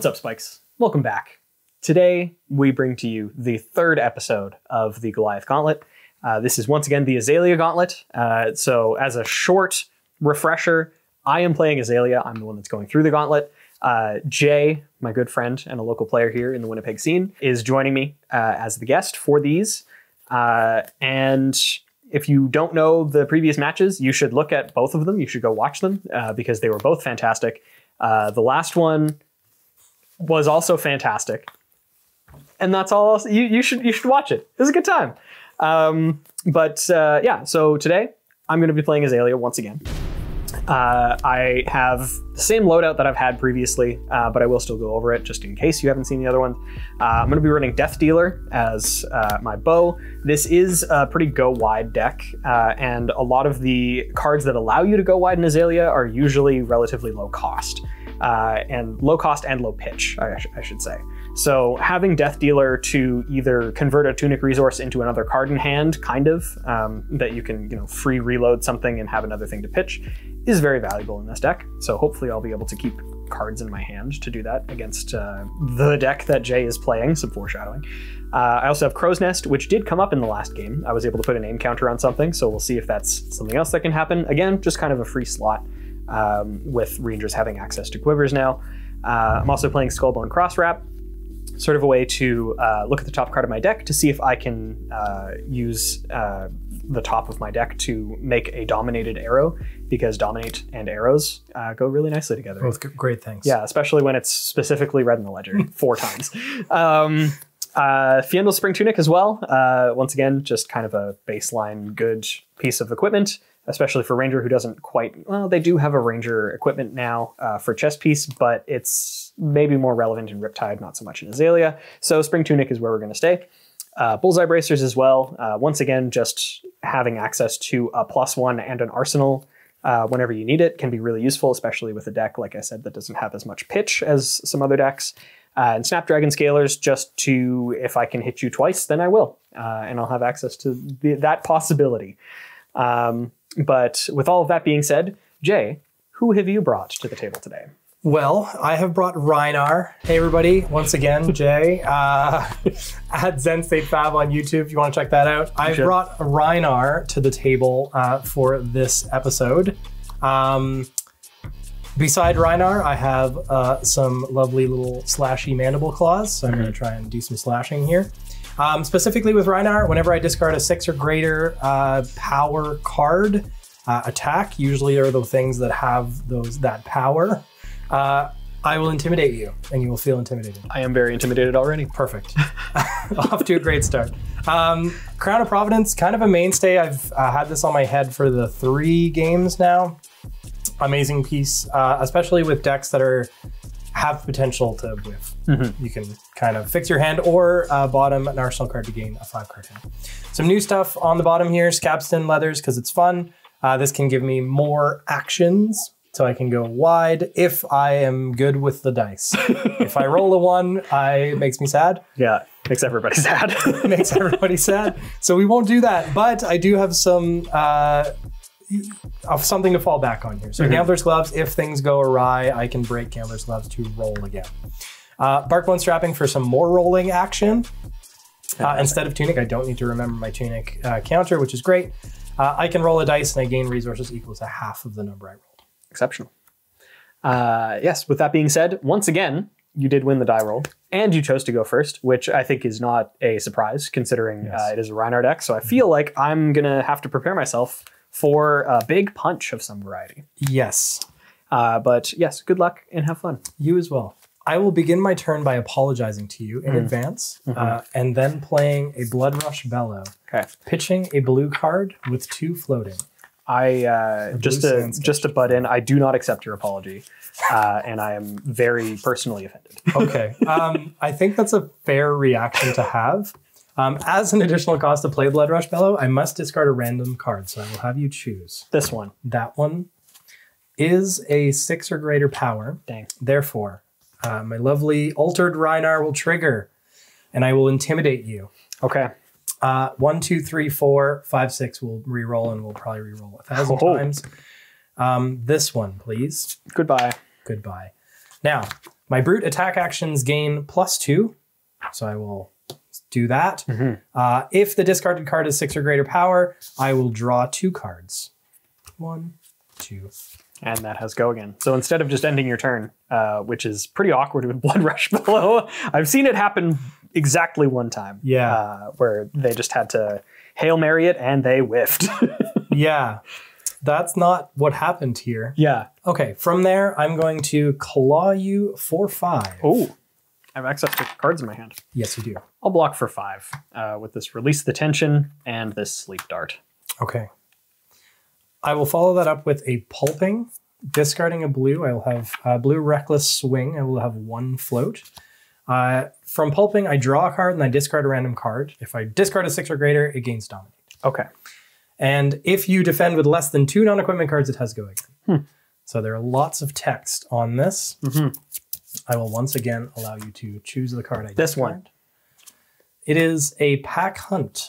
What's up, Spikes? Welcome back. Today, we bring to you the third episode of the Goliath Gauntlet. Uh, this is once again the Azalea Gauntlet. Uh, so, as a short refresher, I am playing Azalea. I'm the one that's going through the gauntlet. Uh, Jay, my good friend and a local player here in the Winnipeg scene, is joining me uh, as the guest for these. Uh, and if you don't know the previous matches, you should look at both of them. You should go watch them uh, because they were both fantastic. The last one was also fantastic, and that's all. Else. You you should you should watch it. It was a good time. Um, but uh, yeah, so today I'm going to be playing Azalea once again. Uh, I have the same loadout that I've had previously, uh, but I will still go over it just in case you haven't seen the other ones. Uh, I'm going to be running Death Dealer as uh, my bow. This is a pretty go wide deck, uh, and a lot of the cards that allow you to go wide in Azalea are usually relatively low cost. Uh, and low cost and low pitch, I, sh- I should say. So having Death Dealer to either convert a Tunic resource into another card in hand, kind of, um, that you can you know free reload something and have another thing to pitch, is very valuable in this deck. So hopefully I'll be able to keep cards in my hand to do that against uh, the deck that Jay is playing, some foreshadowing. Uh, I also have Crow's Nest, which did come up in the last game. I was able to put a name counter on something, so we'll see if that's something else that can happen. Again, just kind of a free slot um, with Rangers having access to quivers now. Uh, I'm also playing Skullbone Crosswrap, sort of a way to uh, look at the top card of my deck to see if I can uh, use uh, the top of my deck to make a dominated arrow, because dominate and arrows uh, go really nicely together. Both great things. Yeah, especially when it's specifically read in the ledger four times. Um, uh, Fyendal Spring Tunic as well. Uh, once again, just kind of a baseline good piece of equipment, especially for Ranger who doesn't quite. Well, they do have a Ranger equipment now uh, for chest piece, but it's maybe more relevant in Riptide, not so much in Azalea. So Spring Tunic is where we're going to stay. Uh, bullseye bracers as well. Uh, once again, just having access to a plus one and an arsenal uh, whenever you need it can be really useful, especially with a deck, like I said, that doesn't have as much pitch as some other decks. Uh, and Snapdragon Scalers, just to, if I can hit you twice, then I will. Uh, and I'll have access to the, that possibility. Um, but with all of that being said, Jay, who have you brought to the table today? Well, I have brought Rhinar. Hey, everybody. Once again, Jay uh, at Zen State Fab on YouTube if you want to check that out. I brought Rhinar to the table uh, for this episode. Um, beside Rhinar, I have uh, some lovely little slashy mandible claws. So I'm going to try and do some slashing here. Um, specifically with Rhinar, whenever I discard a six or greater uh, power card, uh, attack usually are the things that have those that power. Uh, I will intimidate you, and you will feel intimidated. I am very intimidated already. Perfect. Off to a great start. Um, Crown of Providence, kind of a mainstay. I've uh, had this on my head for the three games now. Amazing piece, uh, especially with decks that are have potential to whiff. You can kind of fix your hand or uh, bottom an arsenal card to gain a five card hand. Some new stuff on the bottom here: Scabskin leathers because it's fun. Uh, this can give me more actions, so I can go wide if I am good with the dice. if I roll a one, I it makes me sad. Yeah, makes everybody sad. Makes everybody sad. So we won't do that. But I do have some uh, something to fall back on here. So Gambler's Gloves, if things go awry, I can break Gambler's Gloves to roll again. Uh, Barkbone Strapping for some more rolling action. Uh, instead of Tunic, I don't need to remember my Tunic uh, counter, which is great. Uh, I can roll a dice and I gain resources equal to half of the number I rolled. Exceptional. Uh, yes, with that being said, once again, you did win the die roll, and you chose to go first, which I think is not a surprise considering Yes. uh, it is a Rhinar deck. So I feel like I'm gonna have to prepare myself for a big punch of some variety. Yes, Uh, but yes, good luck and have fun. you as well. I will begin my turn by apologizing to you in advance uh, and then playing a Blood Rush Bellow. Okay. pitching a blue card with two floating. I uh, just to just to butt in, I do not accept your apology, uh, and I am very personally offended. Okay. um, I think that's a fair reaction to have. Um, as an additional cost to play Blood Rush Bellow, I must discard a random card, so I will have you choose. This one, That one is a six or greater power. dang. Therefore, uh, my lovely altered Rhinar will trigger, and I will intimidate you. Okay. Uh, one, two, three, four, five, six will re-roll, and we'll probably re-roll a thousand Oh. times. Um, this one, please. Goodbye. Goodbye. Now, My brute attack actions gain plus two, so I will do that. Mhm. Uh, if the discarded card is six or greater power, I will draw two cards. One, two. And that has go again. So instead of just ending your turn, uh, which is pretty awkward with Blood Rush Bellow, I've seen it happen exactly one time. Yeah. Uh, where they just had to Hail Mary it and they whiffed. Yeah, that's not what happened here. yeah. Okay, from there, I'm going to claw you for five. Oh, I have access to cards in my hand. Yes, you do. I'll block for five uh, with this Release the Tension and this Sleep Dart. Okay. I will follow that up with a pulping. Discarding a blue, I will have a blue reckless swing. I will have one float. Uh, from pulping, I draw a card and I discard a random card. If I discard a six or greater, it gains dominate. Okay. And if you defend with less than two non-equipment cards, it has go again. So there are lots of text on this. Mhm. I will once again allow you to choose the card I This discard. one. It is a pack hunt,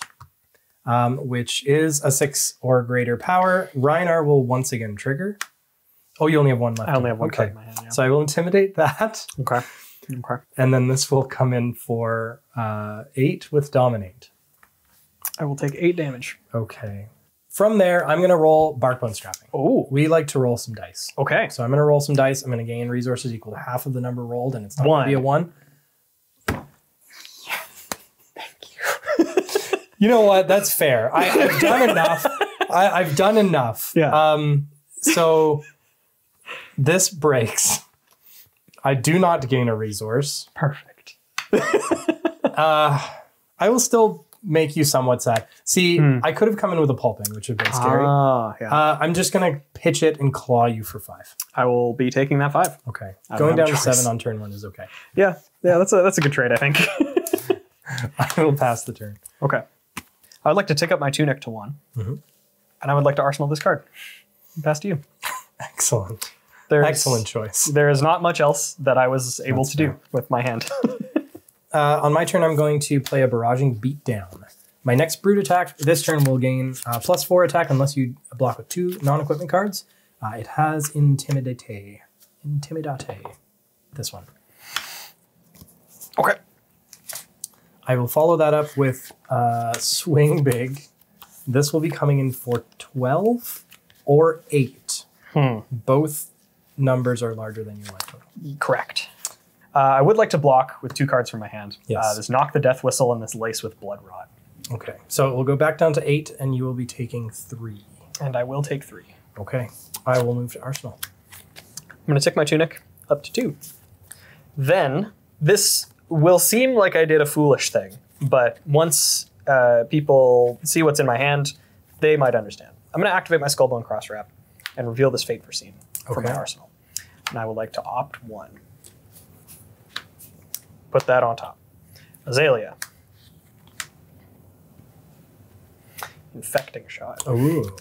um, which is a six or greater power. Rhinar will once again trigger. Oh, you only have one left. I only have one okay. card in my hand. Yeah. So I will intimidate that, okay. Okay. and then this will come in for uh, eight with dominate. I will take eight damage. Okay. From there, I'm going to roll barkbone strapping. Oh. We like to roll some dice. Okay. So I'm going to roll some dice. I'm going to gain resources equal to half of the number rolled, and it's not going to be a one. You know what? That's fair. I, I've done enough. I, I've done enough. Yeah. Um, so this breaks. I do not gain a resource. Perfect. Uh, I will still make you somewhat sad. See, Hmm. I could have come in with a pulping, which would have been scary. Ah, yeah. Uh, I'm just going to pitch it and claw you for five. I will be taking that five. Okay. I Going down to seven on turn one is okay. Yeah. Yeah. That's a that's a good trade. I think. I will pass the turn. okay. I would like to tick up my tunic to one, Mhm. and I would like to arsenal this card. Pass to you. Excellent. There's, Excellent choice. There is not much else that I was able That's to do with my hand. Uh, on my turn, I'm going to play a barraging beatdown. My next brute attack this turn will gain uh, plus four attack unless you block with two non-equipment cards. Uh, it has intimidate. Intimidate. This one. okay. I will follow that up with uh, swing big. This will be coming in for twelve or eight. Hmm. Both numbers are larger than your life total. Correct. Uh, I would like to block with two cards from my hand. Yes. Uh, this Nock the Deathwhistle and this lace with blood rot, Okay, so we'll go back down to eight, and you will be taking three. and I will take three. Okay, I will move to Arsenal. I'm going to tick my tunic up to two. Then this will seem like I did a foolish thing, but once uh, people see what's in my hand, they might understand. I'm going to activate my Skullbone Cross Wrap and reveal this Fate Foreseen from my arsenal. And I would like to opt one. Put that on top. Azalea. Infecting shot. Ooh.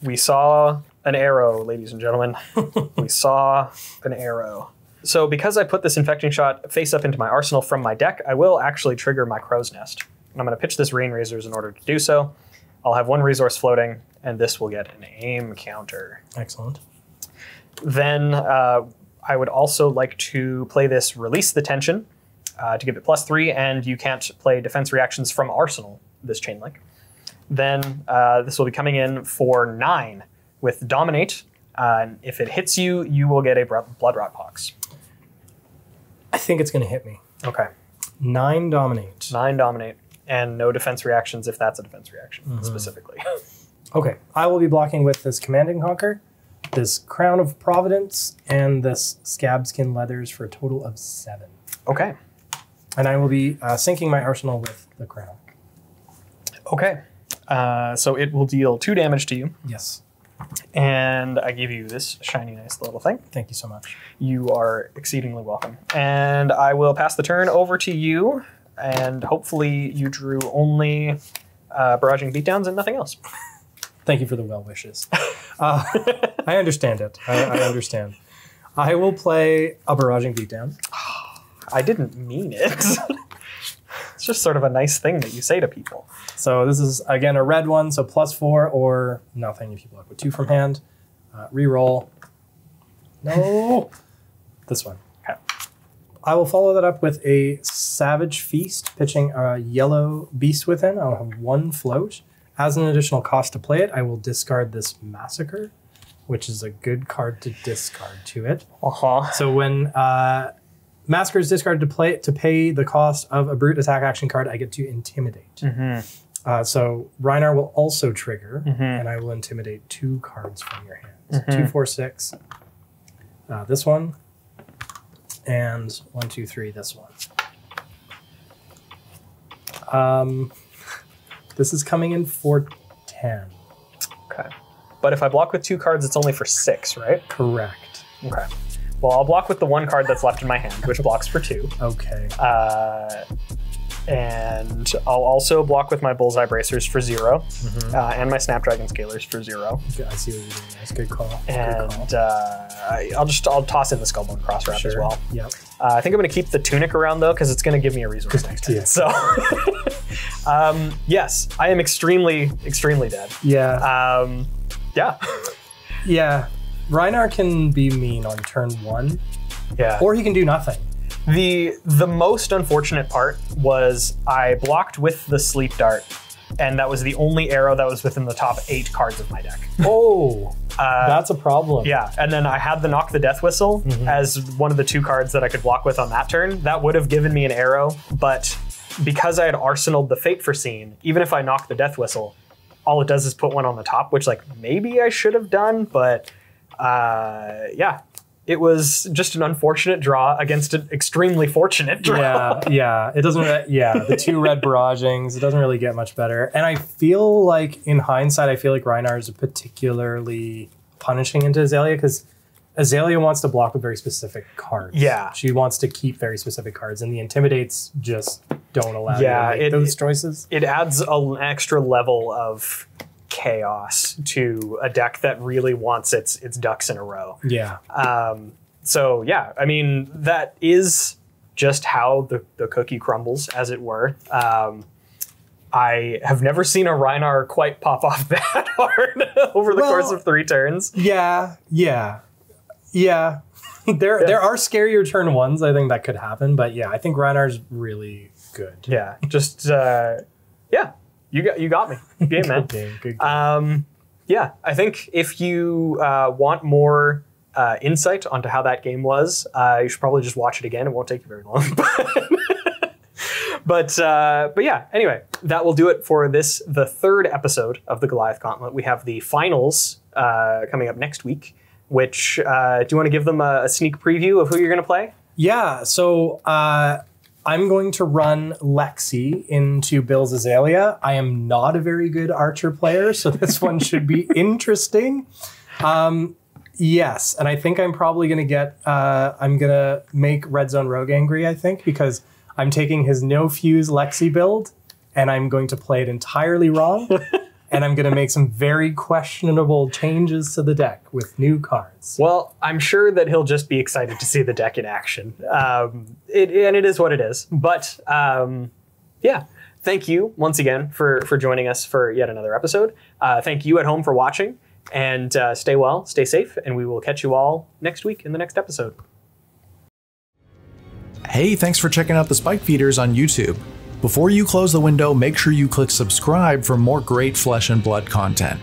We saw an arrow, ladies and gentlemen. we saw an arrow. So, because I put this infecting shot face up into my arsenal from my deck, I will actually trigger my crow's nest. And I'm going to pitch this rain razors in order to do so. I'll have one resource floating, and this will get an aim counter. Excellent. Then uh, I would also like to play this release the tension uh, to give it plus three, and you can't play defense reactions from arsenal this chain link. Then uh, this will be coming in for nine with dominate. And if it hits you, you will get a blood rot pox. I think it's going to hit me. Okay, Nine dominate. nine dominate, and no defense reactions if that's a defense reaction specifically. Okay, I will be blocking with this Command and Conquer, this Crown of Providence, and this Scabskin Leathers for a total of seven. okay, And I will be uh, sinking my arsenal with the Crown. okay. Uh, so it will deal two damage to you, Yes. And I give you this shiny, nice little thing. Thank you so much. You are exceedingly welcome. And I will pass the turn over to you, and hopefully you drew only uh, barraging beatdowns and nothing else. Thank you for the well wishes. Uh, I understand it. I, I understand. I will play a barraging beatdown. I didn't mean it. it's just sort of a nice thing that you say to people. So this is again a red one, so plus four or nothing if you block with two from hand. Uh, reroll. No. this one. Okay. I will follow that up with a Savage Feast, pitching a yellow Beast Within. I'll have one float. As an additional cost to play it, I will discard this Massacre, which is a good card to discard to it. Uh huh. So when uh, Massacre is discarded to play to pay the cost of a brute attack action card, I get to intimidate. Uh, so Rhinar will also trigger, and I will intimidate two cards from your hands. Two, four, six. Uh, this one, and one, two, three. This one. Um, this is coming in for ten. Okay. But if I block with two cards, it's only for six, right? Correct. Okay. Well, I'll block with the one card that's left in my hand, which blocks for two. Okay. Uh, and I'll also block with my Bullseye Bracers for 0 Mhm. uh, and my Snapdragon Scalers for zero. Okay, I see what you're doing. That's a good call. Good call. And uh, I'll just I'll toss in the Skullbone Crosswrap as Sure. well. Yep. Uh, I think I'm going to keep the tunic around though because it's going to give me a resource next time. Yeah. So, um, yes, I am extremely extremely dead. Yeah. Um, yeah, Yeah. Rhinar can be mean on turn one, yeah. or he can do nothing. The the most unfortunate part was I blocked with the sleep dart, and that was the only arrow that was within the top eight cards of my deck. Oh, Uh, that's a problem. yeah, and then I had the Nock the Deathwhistle as one of the two cards that I could block with on that turn. That would have given me an arrow, but because I had arsenaled the fate foreseen, even if I Nock the Deathwhistle, all it does is put one on the top, which like maybe I should have done, but uh, yeah, it was just an unfortunate draw against an extremely fortunate draw. Yeah, yeah. It doesn't. Really, yeah, the two red barragings. It doesn't really get much better. And I feel like, in hindsight, I feel like Rhinar is particularly punishing into Azalea because Azalea wants to block with very specific cards. Yeah. she wants to keep very specific cards, and the intimidates just don't allow Yeah, you to make it- those choices. it adds an extra level of chaos to a deck that really wants its its ducks in a row. Yeah, Um, so yeah, I mean that is just how the, the cookie crumbles, as it were. Um, I have never seen a Rhinar quite pop off that hard over the Well- course of three turns. yeah, yeah, yeah. there, there are scarier turn ones. I think that could happen, but yeah, I think Rhinar's really good. Yeah, just uh, yeah, you got you got me, Good game man. Good game, good game. Um, yeah, I think if you uh, want more uh, insight onto how that game was, uh, you should probably just watch it again. It won't take you very long. but uh, but yeah. Anyway, that will do it for this the third episode of the Goliath Gauntlet. We have the finals uh, coming up next week. Which uh, do you want to give them a, a sneak preview of who you're going to play? Yeah, so uh, I'm going to run Lexi into Bill's Azalea. I am not a very good archer player, so this one should be interesting. Um, yes, and I think I'm probably going to get, uh, I'm going to make Red Zone Rogue angry, I think, because I'm taking his no fuse Lexi build and I'm going to play it entirely wrong. and I'm going to make some very questionable changes to the deck with new cards. Well, I'm sure that he'll just be excited to see the deck in action. Um, it, and it is what it is. But um, yeah, thank you once again for for joining us for yet another episode. Uh, thank you at home for watching, and uh, stay well, stay safe, and we will catch you all next week in the next episode. Hey, thanks for checking out the Spike Feeders on YouTube. Before you close the window, make sure you click subscribe for more great flesh and blood content.